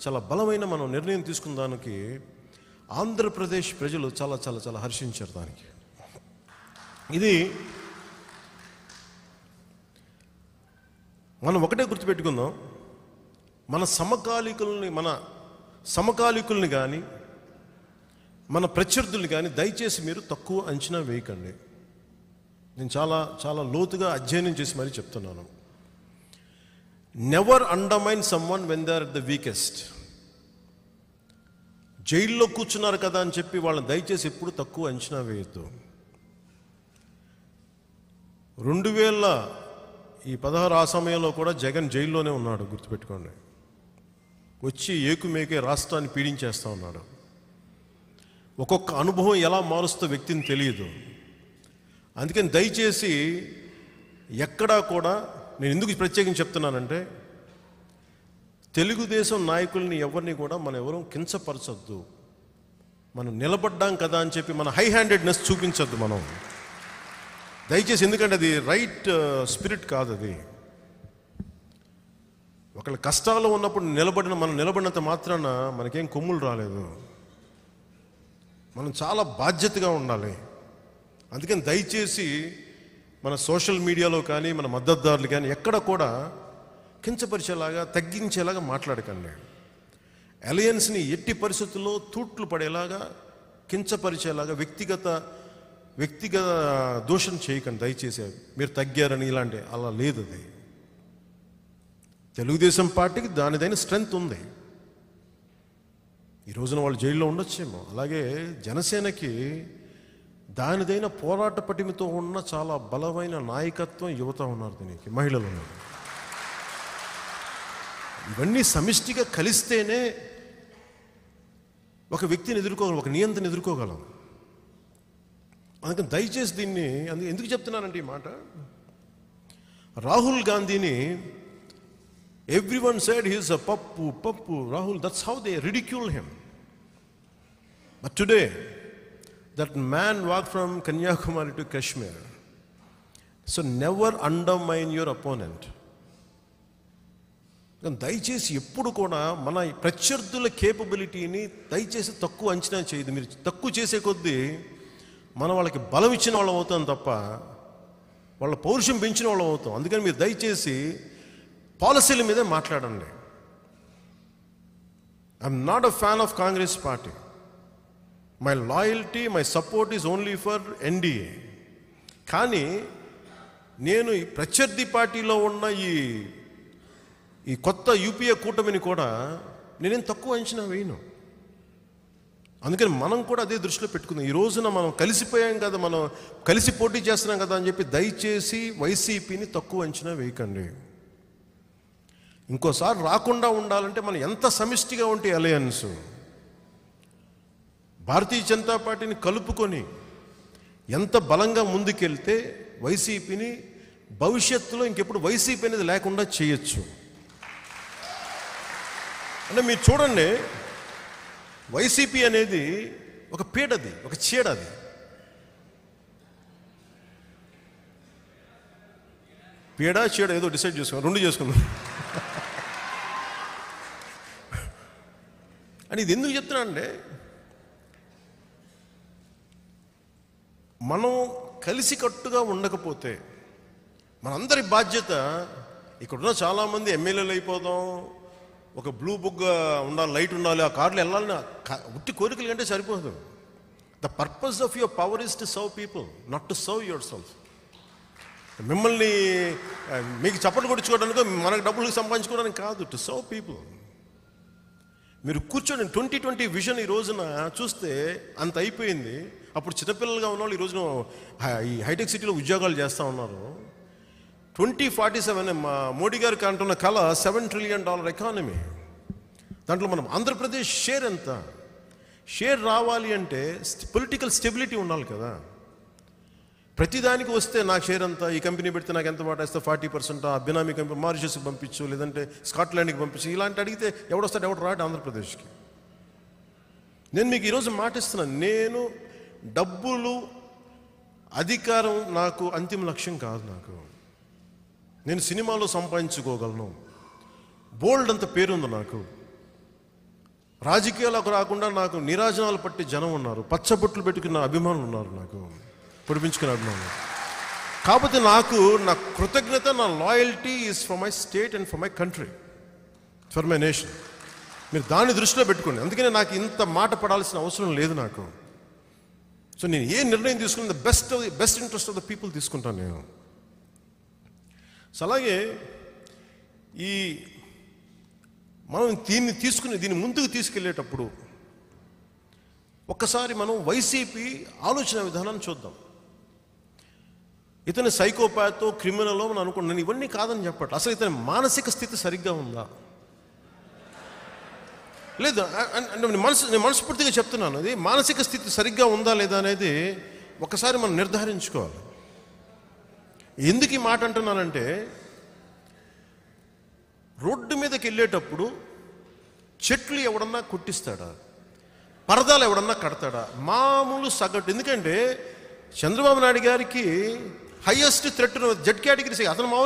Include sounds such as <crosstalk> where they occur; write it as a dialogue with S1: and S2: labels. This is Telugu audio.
S1: చాలా బలమైన మనం నిర్ణయం తీసుకున్న దానికి ఆంధ్రప్రదేశ్ ప్రజలు చాలా చాలా చాలా హర్షించారు దానికి. ఇది మనం ఒకటే గుర్తుపెట్టుకుందాం. మన సమకాలీకుల్ని మన సమకాలీకుల్ని కానీ మన ప్రత్యర్థుల్ని కానీ దయచేసి మీరు తక్కువ అంచనా వేయకండి. నేను చాలా చాలా లోతుగా అధ్యయనం చేసి మరీ చెప్తున్నాను. Never undermine someone when they are the weakest జైల్లో కూర్చున్నారు కదా అని చెప్పి వాళ్ళని దయచేసి ఎప్పుడు తక్కువ అంచనా వేయద్దు. రెండు వేల ఈ పదహారు ఆ సమయంలో కూడా జగన్ జైల్లోనే ఉన్నాడు గుర్తుపెట్టుకోండి. వచ్చి ఏకుమేకే రాష్ట్రాన్ని పీడించేస్తా ఉన్నాడు. ఒక్కొక్క అనుభవం ఎలా మారుస్తో వ్యక్తిని తెలియదు. అందుకని దయచేసి ఎక్కడా కూడా నేను ఎందుకు ప్రత్యేకించి చెప్తున్నానంటే తెలుగుదేశం నాయకుల్ని ఎవరిని కూడా మనం ఎవరూ కించపరచొద్దు. మనం నిలబడ్డాం కదా అని చెప్పి మన హై హ్యాండెడ్నెస్ చూపించొద్దు మనం. దయచేసి ఎందుకంటే అది రైట్ స్పిరిట్ uh, కాదు అది. ఒకళ్ళ కష్టాలు ఉన్నప్పుడు నిలబడిన మనం నిలబడినంత మాత్రాన మనకేం కొమ్ములు రాలేదు. మనం చాలా బాధ్యతగా ఉండాలి. అందుకని దయచేసి మన సోషల్ మీడియాలో కానీ మన మద్దతుదారులు కానీ ఎక్కడ కూడా కించపరిచేలాగా తగ్గించేలాగా మాట్లాడకండి. అలయన్స్ని ఎట్టి పరిస్థితుల్లో తూట్లు పడేలాగా కించపరిచేలాగా వ్యక్తిగత వ్యక్తిగత దోషం చేయకండి. దయచేసి మీరు తగ్గారని ఇలాంటి అలా లేదు అది. తెలుగుదేశం పార్టీకి దానిదైన స్ట్రెంగ్త్ ఉంది. ఈ రోజున వాళ్ళు జైల్లో ఉండొచ్చేమో. అలాగే జనసేనకి దానిదైన పోరాట పటిమతో ఉన్న చాలా బలమైన నాయకత్వం యువత ఉన్నారు దీనికి మహిళలు ఉన్నారు. ఇవన్నీ సమిష్టిగా కలిస్తేనే ఒక వ్యక్తిని ఎదుర్కోగలం ఒక నియంత్రణ ఎదుర్కోగలం. అందుకని దయచేసి దీన్ని అందుకే ఎందుకు చెప్తున్నానంటే ఈ మాట? రాహుల్ గాంధీని everyone said he's a Pappu Pappu Rahul that's how they ridicule him. But today that man walk from Kanyakumari to Kashmir so never undermine your opponent దయచేసి ఎప్పుడు కూడా మన ప్రత్యర్థుల కేపబిలిటీని దయచేసి తక్కువ అంచనా చేయదు. మీరు తక్కువ చేసే కొద్దీ మనం వాళ్ళకి బలం ఇచ్చిన వాళ్ళం అవుతాం తప్ప వాళ్ళ పౌరుషం పెంచిన వాళ్ళం అవుతాం. అందుకని మీరు దయచేసి పాలసీల మీదే మాట్లాడండి. I'm not a fan of Congress party my loyalty my support is only for NDA కానీ నేను ఈ ప్రత్యర్థి పార్టీలో ఉన్న ఈ ఈ కొత్త యూపీఏ కూటమిని కూడా నేనేం తక్కువ అంచనా వేయను. అందుకని మనం కూడా అదే దృష్టిలో పెట్టుకుందాం. ఈ రోజున మనం కలిసిపోయాం కదా మనం కలిసి పోటీ చేస్తున్నాం కదా అని చెప్పి దయచేసి వైసీపీని తక్కువ అంచనా వేయకండి. ఇంకోసారి రాకుండా ఉండాలంటే మనం ఎంత సమిష్టిగా ఉంటే అలయన్స్. భారతీయ జనతా పార్టీని కలుపుకొని ఎంత బలంగా ముందుకెళ్తే వైసీపీని భవిష్యత్తులో ఇంకెప్పుడు వైసీపీ అనేది లేకుండా చేయొచ్చు. అంటే మీరు చూడండి వైసీపీ అనేది ఒక పీడది ఒక చీడది. పీడ చీడ ఏదో డిసైడ్ చేసుకున్నాం రెండు చేసుకుందాం <laughs> అని ఇది ఎందుకు చెప్తున్నా అంటే మనం కలిసికట్టుగా ఉండకపోతే మనందరి బాధ్యత ఇక్కడున్న చాలామంది ఎమ్మెల్యేలు అయిపోదాం ఒక బ్లూ బుక్ ఉండాలి లైట్ ఉండాలి ఆ కార్లు వెళ్ళాలని ఉట్టి కోరికలు కంటే సరిపోదు. The purpose of your power is to serve people not to serve yourself మిమ్మల్ని మీకు చప్పట్లు కొట్టించుకోవడానికి మనకు డబ్బులు సంపాదించుకోవడానికి కాదు టు సర్వ్ పీపుల్ మీరు కూర్చొని ట్వంటీ ట్వంటీ విజన్ ఈ రోజున చూస్తే అంత అయిపోయింది. అప్పుడు చిన్నపిల్లలుగా ఉన్న వాళ్ళు ఈ హై- ఈ హైటెక్ సిటీలో ఉద్యోగాలు చేస్తూ ఉన్నారు. ట్వంటీ ఫార్టీ సెవెన్ మా మోడీ గారికి అంటున్న కళ సెవెన్ ట్రిలియన్ డాలర్ ఎకానమీ. దాంట్లో మనం ఆంధ్రప్రదేశ్ షేర్ ఎంత? షేర్ రావాలి అంటే పొలిటికల్ స్టెబిలిటీ ఉండాలి కదా. ప్రతిదానికి వస్తే నాకు షేర్ ఎంత? ఈ కంపెనీ పెడితే నాకు ఎంత మాట ఫార్టీ పర్సెంట్? ఆ బినామీ కంపెనీ మారిషస్కి పంపించు లేదంటే స్కాట్లాండ్కి పంపించు. ఇలాంటి అడిగితే ఎవడొస్తాడు? ఎవడు రాడు ఆంధ్రప్రదేశ్కి? నేను మీకు ఈరోజు మాటిస్తున్నాను. నేను డబ్బులు అధికారం నాకు అంతిమ లక్ష్యం కాదు నాకు. నేను సినిమాలో సంపాదించుకోగలను. బోల్డ్ అంత పేరుంది నాకు. రాజకీయాలకు రాకుండా నాకు నిరాజనాలు పట్టి జనం ఉన్నారు. పచ్చబొట్లు పెట్టుకున్న అభిమానులు ఉన్నారు నాకు. పొడిపించుకున్న అభిమానులు. కాకపోతే నాకు నా కృతజ్ఞత నా loyalty is for my state and for my country for my nation మీరు దాన్ని దృష్టిలో పెట్టుకోండి. అందుకనే నాకు ఇంత మాట పడాల్సిన అవసరం లేదు నాకు. సో నేను ఏ నిర్ణయం తీసుకున్న best best interest of the people తీసుకుంటాను నేను. సో అలాగే ఈ మనం దీన్ని తీసుకుని దీన్ని ముందుకు తీసుకెళ్ళేటప్పుడు ఒక్కసారి మనం వైసీపీ ఆలోచన విధానాన్ని చూద్దాం. ఇతని సైకోపాతో క్రిమినలో మనం అనుకుంటున్నాను. ఇవన్నీ కాదని చెప్పట్లేదు అసలు ఇతని మానసిక స్థితి సరిగ్గా ఉందా? లేదు మనసు నేను మనస్ఫూర్తిగా చెప్తున్నాను. అది మానసిక స్థితి సరిగ్గా ఉందా లేదా అనేది ఒకసారి మనం నిర్ధారించుకోవాలి. ఎందుకు ఈ మాట అంటున్నానంటే రోడ్డు మీదకి వెళ్ళేటప్పుడు చెట్లు ఎవడన్నా కొట్టిస్తాడా? పరదాలు ఎవడన్నా కడతాడా? మామూలు సగటు. ఎందుకంటే చంద్రబాబు నాయుడు గారికి హయ్యెస్ట్ థ్రెట్ జడ్ కేటగిరీ అతను మామూలు